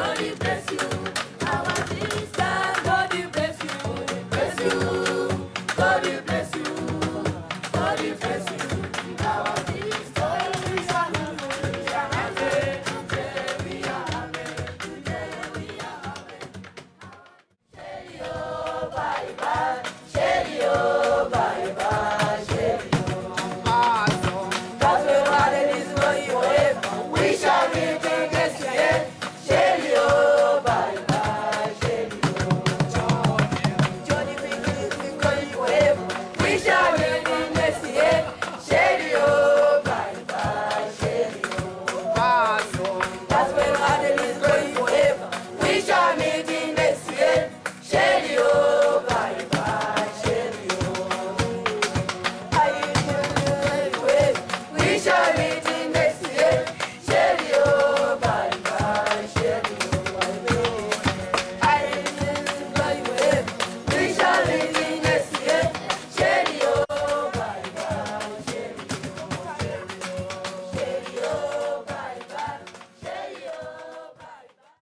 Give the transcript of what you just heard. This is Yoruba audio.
God bless you.